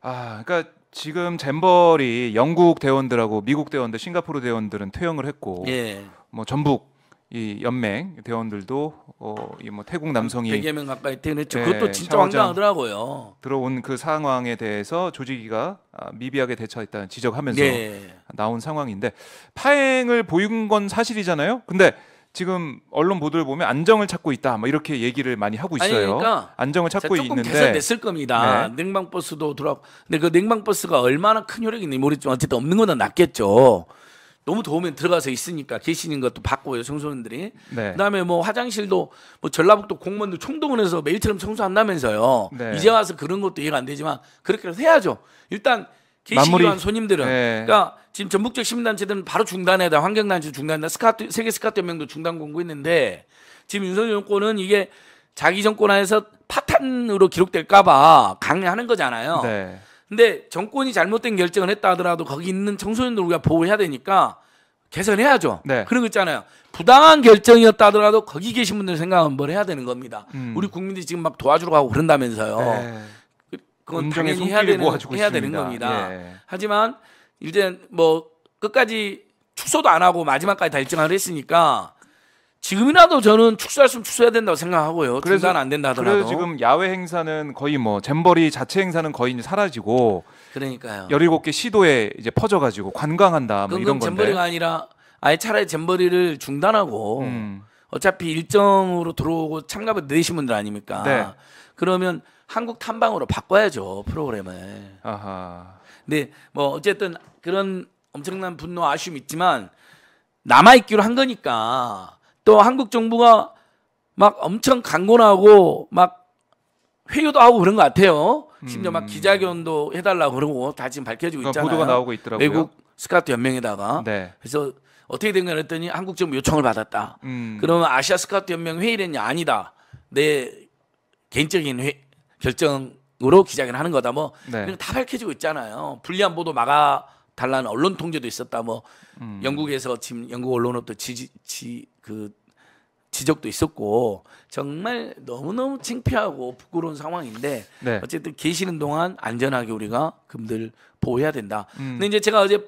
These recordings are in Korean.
아, 그러니까 지금 잼벌이 영국 대원들하고 미국 대원들, 싱가포르 대원들은 퇴영을 했고 예. 뭐 전북 이 연맹 대원들도 어, 이뭐 태국 남성이 100여 명 가까이 퇴근했죠. 예, 그것도 진짜. 황당하더라고요. 들어온 그 상황에 대해서 조직위가 아, 미비하게 대처했다는 지적하면서 네. 나온 상황인데 파행을 보인 건 사실이잖아요. 근데 지금 언론 보도를 보면 안정을 찾고 있다. 뭐 이렇게 얘기를 많이 하고 아니, 있어요. 그러니까 안정을 자, 찾고 조금 있는데 개선됐을 겁니다. 네. 냉방 버스도 들어. 근데 그 냉방 버스가 얼마나 큰 효력이 있는지 모르겠지만 어쨌든 없는 거는 낫겠죠. 너무 더우면 들어가서 있으니까 계시는 것도 바꿔요 청소년들이. 네. 그다음에 뭐 화장실도 뭐 전라북도 공무원들 총동원해서 매일처럼 청소한다면서요. 네. 이제 와서 그런 것도 이해가 안 되지만 그렇게 해야죠. 일단 계시기로. 한 손님들은 네. 그러니까 지금 전북적 시민단체들은 바로 중단해다 환경단체 중단해다 스카트 세계 스카트 연맹도 중단 공고했는데 지금 윤석열 정권은 이게 자기 정권 안에서 파탄으로 기록될까봐 강요하는 거잖아요. 네. 근데 정권이 잘못된 결정을 했다 하더라도 거기 있는 청소년들 우리가 보호해야 되니까 개선해야죠. 네. 그런 거 있잖아요. 부당한 결정이었다 하더라도 거기 계신 분들 생각 한번 해야 되는 겁니다. 음. 우리 국민들이 지금 막 도와주러 가고 그런다면서요. 네. 그건 당연히 해야 되는 해야 있습니다. 되는 겁니다. 예. 하지만 이제 뭐 끝까지 축소도 안 하고 마지막까지 다 일정을 했으니까 지금이라도 저는 축소했으면 축소해야 된다고 생각하고요. 그래서- 안 된다 하더라도. 그래서 지금 야외 행사는 거의 뭐 잼버리 자체 행사는 거의 이제 사라지고 그러니까요. 17개 시도에 이제 퍼져 가지고 관광한다 뭐 이런 건데. 잼버리가 아니라 아예 차라리 잼버리를 중단하고 음. 어차피 일정으로 들어오고 참가비 내신 분들 아닙니까? 네. 그러면 한국 탐방으로 바꿔야죠 프로그램을. 아하. 근데 뭐 어쨌든 그런 엄청난 분노 아쉬움 있지만 남아 있기로 한 거니까 또 한국 정부가 막 엄청 강권하고 막 회유도 하고 그런 것 같아요. 심지어 막 음. 기자회견도 해달라고 그러고 다 지금 밝혀지고 그러니까 있잖아요. 보도가 나오고 있더라고요. 외국 스카우트 연맹에다가 네. 그래서 어떻게 된 거냐 했더니 한국 정부 요청을 받았다. 음. 그러면 아시아 스카우트 연맹 회의를 했냐 아니다. 내 개인적인 회, 결정 으로 기자회견 하는 거다. 뭐 네. 이런 거다 밝혀지고 있잖아요. 불리한 보도 막아 달라는 언론 통제도 있었다. 뭐 음. 영국에서 지금 영국 언론으로부터 지지 지그 지적도 있었고 정말 너무 너무 창피하고 부끄러운 상황인데 네. 어쨌든 계시는 동안 안전하게 우리가 금들 보호해야 된다. 음. 근데 이제 제가 어제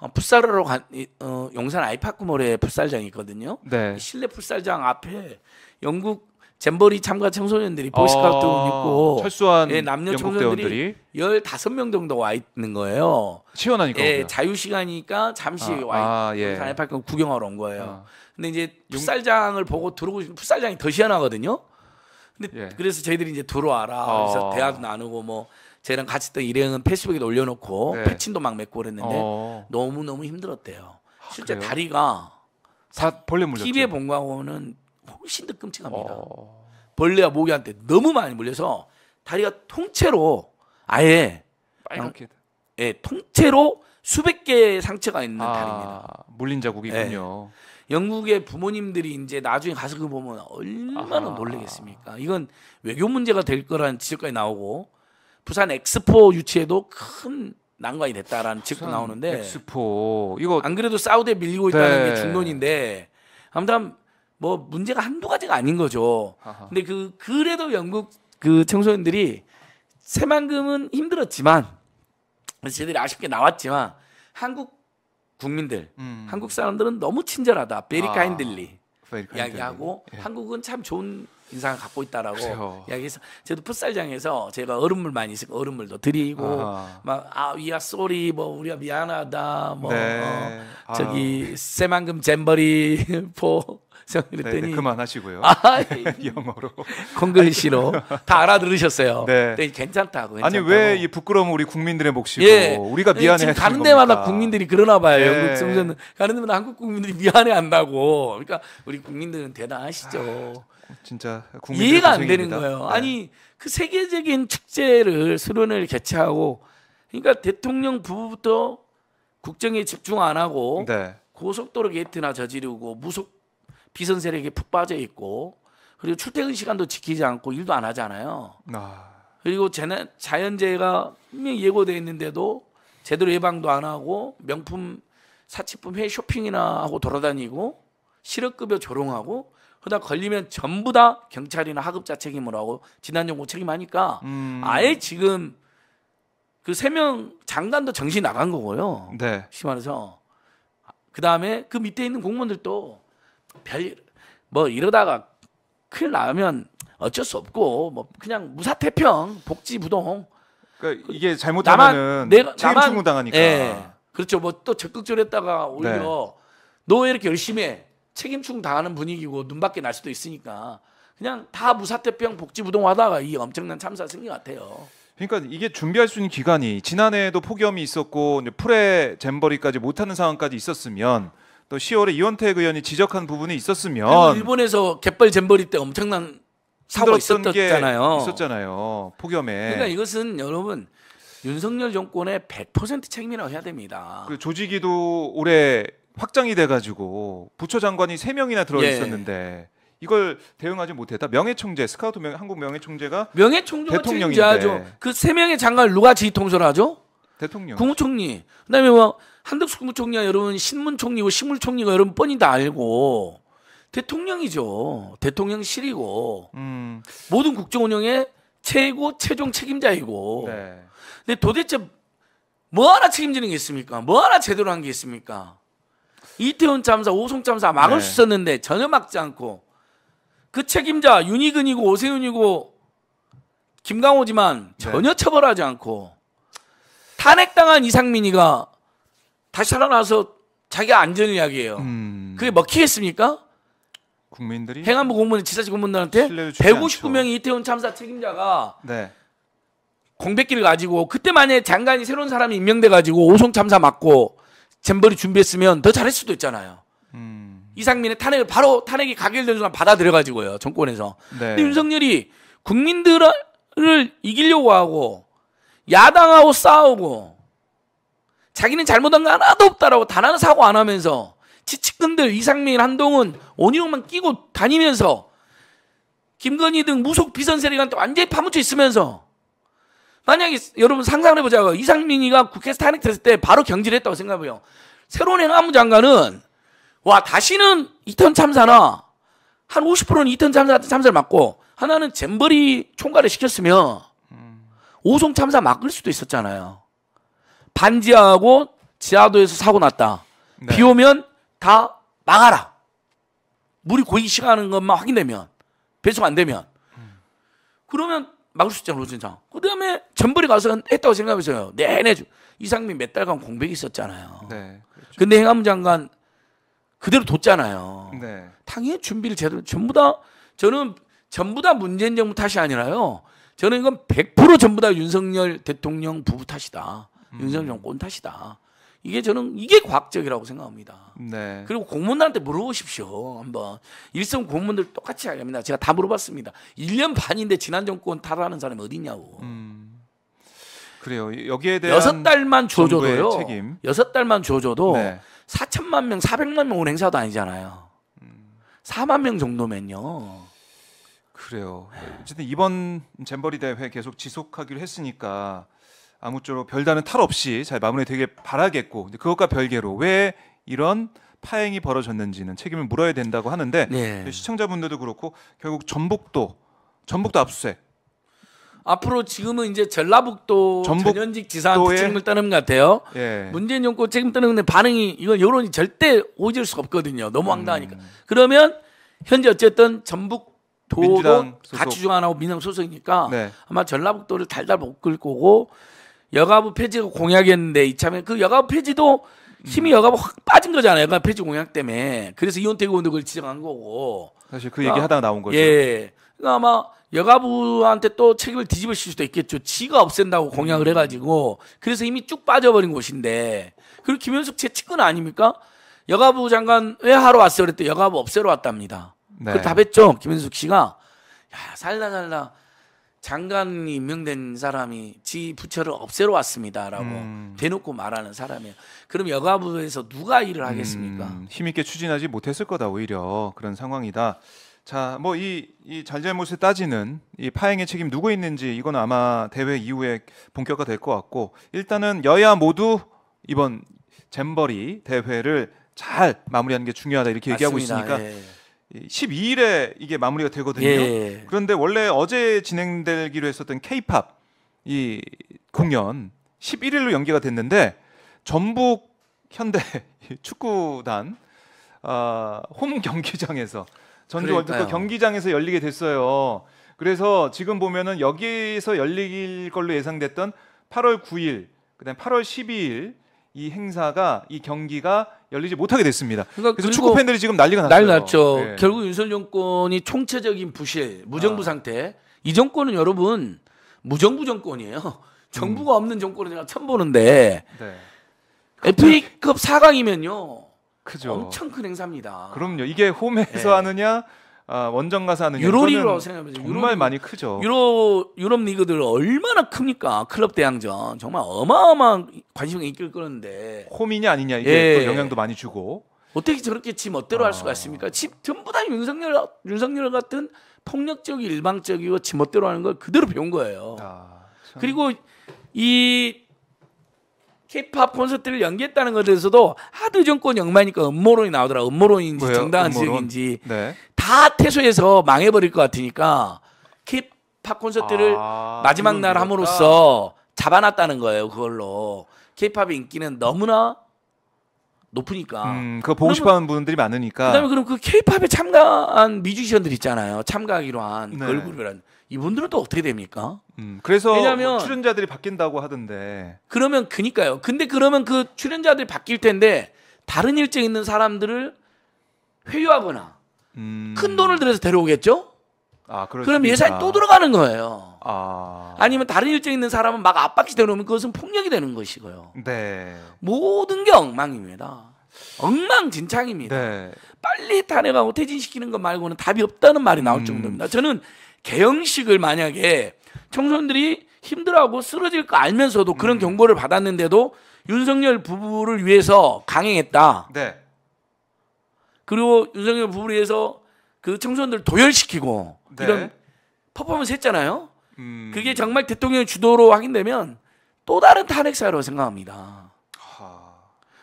어, 풋살하러 간 이- 어, 용산 아이파크몰에 풋살장이 있거든요. 네. 실내 풋살장 앞에 영국 잼버리 참가 청소년들이 보이스카우트 어, 입고 철수한 예, 남녀 청소년들이 대원들이 15명 정도 와 있는 거예요. 시원하니까. 예. 자유 시간이니까 잠시 아, 와 아, 있, 예. 아이파크 구경하러 온 거예요. 어. 근데 이제 풋살장을 보고 들어오고 싶으면 풋살장이 더 시원하거든요. 근데 예. 그래서 저희들이 이제 들어와라. 그래서 어. 대화도 나누고 뭐 쟤랑 같이 있던 일행은 페이스북에 올려놓고 네. 패친도 막 맺고 그랬는데 어. 너무 너무 힘들었대요. 실제 그래요? 다리가 다 벌레 물렸죠. TV에 본 거하고는 훨씬 더 끔찍합니다. 어. 벌레와 모기한테 너무 많이 물려서 다리가 통째로 아예 빨갛게. 예, 통째로 수백 개의 상처가 있는 다리입니다. 아, 물린 자국이군요. 영국의 부모님들이 이제 나중에 가서 그 보면 얼마나 아하. 놀라겠습니까? 이건 외교 문제가 될 거라는 지적까지 나오고 부산 엑스포 유치에도 큰 난관이 됐다라는 지적도 부산 나오는데 엑스포 이거 안 그래도 사우디에 밀리고 있다는 네. 게 중론인데 아무튼 뭐 문제가 한두 가지가 아닌 거죠. 아하. 근데 그 그래도 영국 그 청소년들이 새만금은 힘들었지만 저희들이 아쉽게 나왔지만 한국 국민들 음. 한국 사람들은 너무 친절하다. very 아, kindly. 이야기하고 예. 한국은 참 좋은 인상을 갖고 있다라고 그래요. 이야기해서 저도 풋살장에서 제가 얼음물 많이 있으니까 얼음물도 드리고 아하. 막 아 we are sorry 뭐 우리가 미안하다 뭐 네. 어, 아. 저기 새만금 잼버리 포 네, 그랬더니 네, 그만하시고요. 아 영어로. 콩글리시로 다 알아들으셨어요. 네. 네. 괜찮다고. 아니 괜찮다고. 왜이 부끄러움 우리 국민들의 몫이고 예. 우리가 네, 미안해 가는 데마다 국민들이 그러나 봐요. 예. 영국 가는 데마다 한국 국민들이 미안해 한다고. 그러니까 우리 국민들은 대단하시죠. 진짜 국민들 이해가 안 되는. 거예요. 네. 아니 그 세계적인 축제를 수련회를 개최하고 그러니까 대통령 부부부터 국정에 집중 안 하고 네. 고속도로 게이트나 저지르고 무속 비선 세력에 푹 빠져 있고 그리고 출퇴근 시간도 지키지 않고 일도 안 하잖아요. 아, 그리고 재난, 자연재해가 분명히 예고돼 있는데도 제대로 예방도 안 하고 명품 사치품 회 쇼핑이나 하고 돌아다니고 실업급여 조롱하고 그러다 걸리면 전부 다 경찰이나 하급자 책임을 하고 지난 정부 책임하니까 음. 아예 지금 그 세 명 장관도 정신 나간 거고요. 네. 말해서 그 다음에 그 밑에 있는 공무원들도 별 뭐 이러다가 큰일 나면 어쩔 수 없고 뭐 그냥 무사태평 복지부동 그러니까 이게 잘못하면은 내가- 책임 나만- 충분당하니까. 예. 그렇죠. 뭐 또 적극적으로 했다가 오히려 네. 너왜 이렇게 열심히 해? 책임 충 당하는 분위기고 눈밖에 날 수도 있으니까 그냥 다 무사태평 복지부동 하다가 이 엄청난 참사 생긴 것 같아요. 그러니까 이게 준비할 수 있는 기간이 지난해에도 폭염이 있었고 이제 프레 잼버리까지 못하는 상황까지 있었으면 또 10월에 이원택 의원이 지적한 부분이 있었으면 일본에서 갯벌 잼버리 때 엄청난 게 있었잖아요. 있었잖아요. 폭염에. 그러니까 이것은 여러분 윤석열 정권의 100% 책임이라고 해야 됩니다. 그 조직위도 올해 확장이 돼가지고 부처 장관이 세 명이나 들어 예. 있었는데 이걸 대응하지 못했다. 명예총재 스카우트 명, 한국 명예총재가 명예총리가 대통령인데. 책임져야죠. 그세 명의 장관을 누가 지휘 통솔하죠? 대통령. 국무총리. 그다음에 뭐 한덕수 국무총리가 여러분 신문총리고 식물총리가 여러분 뻔히 다 알고 대통령이죠. 대통령실이고 음, 모든 국정 운영의 최고 최종 책임자이고. 네. 근데 도대체 뭐 하나 책임지는 게 있습니까? 뭐 하나 제대로 한 게 있습니까? 이태원 참사, 오송 참사 막을 네. 수 있었는데 전혀 막지 않고 그 책임자 윤희근이고 오세훈이고 김강호지만 네. 전혀 처벌하지 않고 탄핵당한 이상민이가 다시 살아나서 자기 안전을 이야기해요. 음, 그게 먹히겠습니까? 국민들이 행안부 공무원, 지자체 공무원들한테 신뢰를 주지 159명의 이태원 참사 책임자가 네. 공백기를 가지고 그때 만약에 장관이 새로운 사람이 임명돼 가지고 오송 참사 맞고 잼버리 준비했으면 더 잘했을 수도 있잖아요. 음, 이상민의 탄핵을 바로 탄핵이 가결된 순간 받아들여 가지고요 정권에서. 네. 근데 윤석열이 국민들을 이기려고 하고 야당하고 싸우고 자기는 잘못한 거 하나도 없다라고 단 하나 사고 안 하면서 지치근들 이상민 한동훈 온희룡만 끼고 다니면서 김건희 등 무속 비선 세력한테 완전히 파묻혀 있으면서 만약에 여러분 상상을 해보자고 이상민이가 국회에서 탄핵됐을 때 바로 경질했다고 생각해요. 새로운 행안부 장관은 와 다시는 이턴 참사나 한 50%는 이턴 참사 참사를 막고 하나는 잼버리 총괄을 시켰으면 오송 참사 막을 수도 있었잖아요. 반지하고 지하도에서 사고 났다. 네. 비 오면 다 막아라. 물이 고이기 시작하는 것만 확인되면 배수가 안 되면 그러면 막을 수 있잖아 로진상. 그다음에 전벌이 가서 했다고 생각해보세요. 내내 주- 이상민 몇 달간 공백이 있었잖아요. 네. 그렇죠. 근데 행안부 장관 그대로 뒀잖아요. 네. 당연히 준비를 제대로 전부 다 저는 전부 다 문재인 정부 탓이 아니라요. 저는 이건 100% 전부 다 윤석열 대통령 부부 탓이다. 윤석열 정권 탓이다. 이게 저는 이게 과학적이라고 생각합니다. 네. 그리고 공무원들한테 물어보십시오. 한번 일선 공무원들 똑같이 이야기합니다. 제가 다 물어봤습니다. 1년 반인데 지난 정권 탓하는 사람이 어디 있냐고. 음. 그래요. 여기에 대한 여섯 달만 줘줘도요. 책임. 여섯 달만 줘줘도 네. 4천만 명, 400만 명 온 행사도 아니잖아요. 4만 명 정도면요. 그래요. 어쨌든 이번 잼버리 대회 계속 지속하기로 했으니까 아무쪼록 별다른 탈 없이 잘 마무리되길 바라겠고 그것과 별개로 왜 이런 파행이 벌어졌는지는 책임을 물어야 된다고 하는데 네. 시청자분들도 그렇고 결국 전북도 전북도 압수수색 앞으로 지금은 이제 전라북도 전현직 지사한테 책임을 떠는 것 같아요. 예. 문재인 정권 책임 떠는 건데 반응이 이건 여론이 절대 오질 수가 없거든요. 너무 음. 황당하니까. 그러면 현재 어쨌든 전북도도. 같이 주관하고 민당 소속이니까 네. 아마 전라북도를 달달 못끌 거고 여가부 폐지가 공약이었는데 이참에 그 여가부 폐지도 힘이 여가부 확 빠진 거잖아요. 여가부 폐지 공약 때문에. 그래서 이원택 의원도 그걸 지적한 거고. 사실 그 얘기 하다가 나온 거죠. 예. 그러니까 아마 여가부한테 또 책임을 뒤집으실 수도 있겠죠. 지가 없앤다고 공약을 해가지고 그래서 이미 쭉 빠져버린 곳인데 그리고 김현숙 최측근 아닙니까? 여가부 장관 왜 하러 왔어요? 그랬더니 여가부 없애러 왔답니다. 네. 그 답했죠. 김현숙 씨가 야 살다 살다 장관이 임명된 사람이 지 부처를 없애러 왔습니다라고 음. 대놓고 말하는 사람이에요. 그럼 여가부에서 누가 일을 하겠습니까? 음, 힘있게 추진하지 못했을 거다 오히려 그런 상황이다. 자, 뭐 이 이 잘잘못을 따지는 이 파행의 책임 누구 있는지 이건 아마 대회 이후에 본격화 될 것 같고 일단은 여야 모두 이번 잼버리 대회를 잘 마무리하는 게 중요하다 이렇게 얘기하고 맞습니다. 있으니까 예. 12일에 이게 마무리가 되거든요. 예. 그런데 원래 어제 진행되기로 했었던 K-팝 이 공연 11일로 연기가 됐는데 전북 현대 축구단 아, 홈 경기장에서 전주 월드컵. 경기장에서 열리게 됐어요. 그래서 지금 보면은 여기서 열릴 걸로 예상됐던 8월 9일, 그다음 8월 12일 이 행사가 이 경기가 열리지 못하게 됐습니다. 그러니까 그래서 축구 팬들이 지금 난리가 났어요. 난리 났죠. 네. 결국 윤석열 정권이 총체적인 부실, 무정부 아. 상태. 이 정권은 여러분 무정부 정권이에요. 정부가 없는 정권을 제가 처음 보는데 네. FA컵 4강이면요. 그죠. 엄청 큰 행사입니다. 그럼요. 이게 홈에서 네. 하느냐, 아, 원정 가서. 유로리그라고 이거는 생각해보세요. 정말 유로리그. 많이 크죠. 유로 유럽 리그들 얼마나 큽니까? 클럽 대항전 정말 어마어마한 관심을 이끌 거는데 홈이냐 아니냐 이게 예. 또 영향도 많이 주고. 어떻게 저렇게 지 멋대로 할 아. 수가 있습니까? 지 전부 다 윤석열 윤석열 같은 폭력적이고 일방적이고 지 멋대로 하는 걸 그대로 배운 거예요. 아, 참. 그리고 이 K-팝 콘서트를 연기했다는 것에 대해서도 하도 정권 영마니까 음모론이 나오더라. 음모론인지 뭐예요? 정당한 음모론? 지적인지 네. 다 퇴소해서 망해버릴 것 같으니까 K-팝 콘서트를 아, 마지막 날? 함으로써 잡아놨다는 거예요. 그걸로 K-팝의 인기는 너무나 높으니까. 음, 그거 보고 그러면- 싶어 하는 분들이 많으니까. 그다음에 그럼 그 K-팝에 참가한 뮤지션들 있잖아요. 참가하기로 한 네. 걸그룹이란 이분들은 또 어떻게 됩니까? 음, 그래서 왜냐면- 뭐 출연자들이 바뀐다고 하던데. 그러면 그니까요. 근데 그러면 그 출연자들이 바뀔 텐데 다른 일정 있는 사람들을 회유하거나 음, 큰 돈을 들여서 데려오겠죠? 아, 그럼 예산이. 또 들어가는 거예요. 아, 아니면 다른 일정 있는 사람은 막 압박시 데려오면 그것은 폭력이 되는 것이고요. 네, 모든 게 엉망입니다. 엉망진창입니다. 네, 빨리 탄핵하고 퇴진시키는 것 말고는 답이 없다는 말이 나올 음. 정도입니다. 저는 개형식을 만약에 청소년들이 힘들어하고 쓰러질 거 알면서도 음. 그런 경고를 받았는데도 윤석열 부부를 위해서 강행했다. 네. 그리고 윤석열 부부를 위해서 그 청소년들 도열시키고 네. 이런 퍼포먼스 했잖아요. 음, 그게 정말 대통령 주도로 확인되면 또 다른 탄핵 사유라고 생각합니다. 하,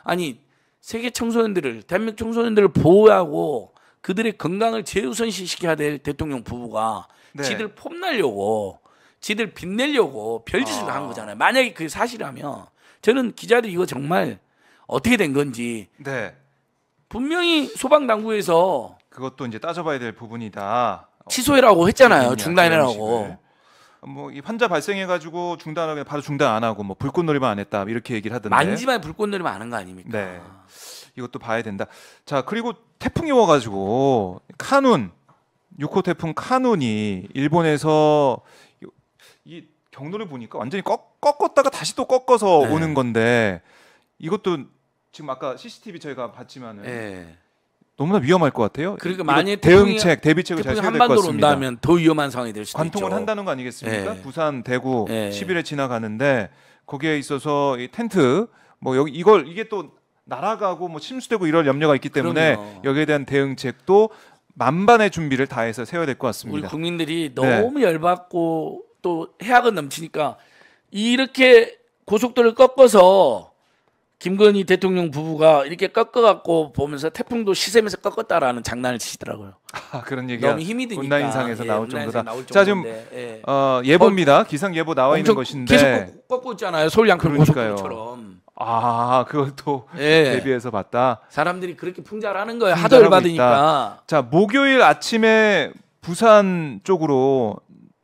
아니 세계 청소년들을 대한민국 청소년들을 보호하고 그들의 건강을 최우선시 시켜야 될 대통령 부부가 네. 지들 폼날려고 지들 빛내려고 별짓을 아. 한 거잖아요. 만약에 그게 사실이라면 저는 기자들이 이거 정말 어떻게 된 건지 네. 분명히 소방 당국에서 그것도 이제 따져봐야 될 부분이다. 취소해라고 했잖아요. 중단해라고. 뭐이 환자 발생해 가지고 중단하게 바로 중단 안 하고 뭐 불꽃놀이만 안 했다 이렇게 얘기를 하던데. 만지만 불꽃놀이면 아는 거 아닙니까? 네. 이것도 봐야 된다. 자 그리고 태풍이 와가지고 카눈 6호 태풍 카눈이 일본에서 이- 이 경로를 보니까 완전히 꺾, 꺾었다가 다시 또 꺾어서 네. 오는 건데 이것도 지금 아까 CCTV 저희가 봤지만은 예. 너무나 위험할 것 같아요. 그러니까 만약에 대응책, 대비책을 잘 세워야 될 것 같습니다. 온다면 더 위험한 상황이 될 수도 관통을 있죠. 한다는 거 아니겠습니까? 예. 부산, 대구 예. 10일에 지나가는데 거기에 있어서 이 텐트 뭐 여기 이걸 이게 또 날아가고 뭐 침수되고 이럴 염려가 있기 때문에 그럼요. 여기에 대한 대응책도 만반의 준비를 다해서 세워야 될것 우리 같습니다. 국민들이 네. 너무 열받고 또 해악은 넘치니까 이렇게 고속도로를 꺾어서 김건희 대통령 부부가 이렇게 꺾어갖고 보면서 태풍도 시샘에서 꺾었다라는 장난을 치시더라고요. 아, 그런 얘기가 너무 힘이 드니까 온라인상에서 예, 나올 온라인상에 정도다. 나올 자, 지금 예. 어, 예보입니다. 기상 예보 나와 있는 것인데 계속 꺾- 꺾고 있잖아요. 서울 양평. 고속도로처럼. 아 그걸 또 예. 대비해서 봤다. 사람들이 그렇게 풍자하는 거예요. 하도 열받으니까. 자 목요일 아침에 부산 쪽으로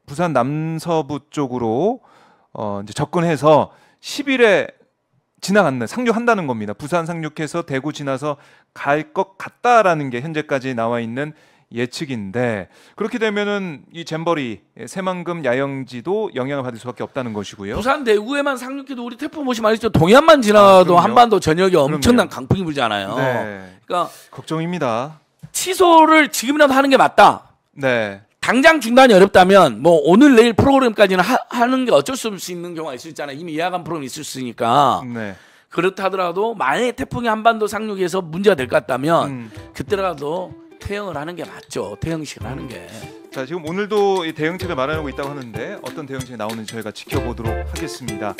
부산 남서부 쪽으로 어 이제 접근해서 10일에 지나갔네 상륙한다는 겁니다. 부산 상륙해서 대구 지나서 갈 것 같다라는 게 현재까지 나와 있는 예측인데 그렇게 되면은 이 잼버리 새만금 야영지도 영향을 받을 수밖에 없다는 것이고요. 부산 대구에만 상륙해도 우리 태풍 보시 말이죠. 동해안만 지나도 그럼요. 한반도 전역에 엄청난 그럼요. 강풍이 불잖아요. 네, 그러니까 걱정입니다. 취소를 지금이라도 하는 게 맞다. 네, 당장 중단이 어렵다면 뭐 오늘 내일 프로그램까지는 하, 는게 어쩔 수 없이 있는 경우가 있을 수 있잖아요. 이미 예약한 프로그램이 있을 수 있으니까. 네, 그렇다 하더라도 만약에 태풍이 한반도 상륙해서 문제가 될 것 같다면 음. 그때라도 퇴영을 하는 게 맞죠. 퇴영식을 하는 게. 자 지금 오늘도 이 대응책을 마련하고 있다고 하는데 어떤 대응책이 나오는지 저희가 지켜보도록 하겠습니다.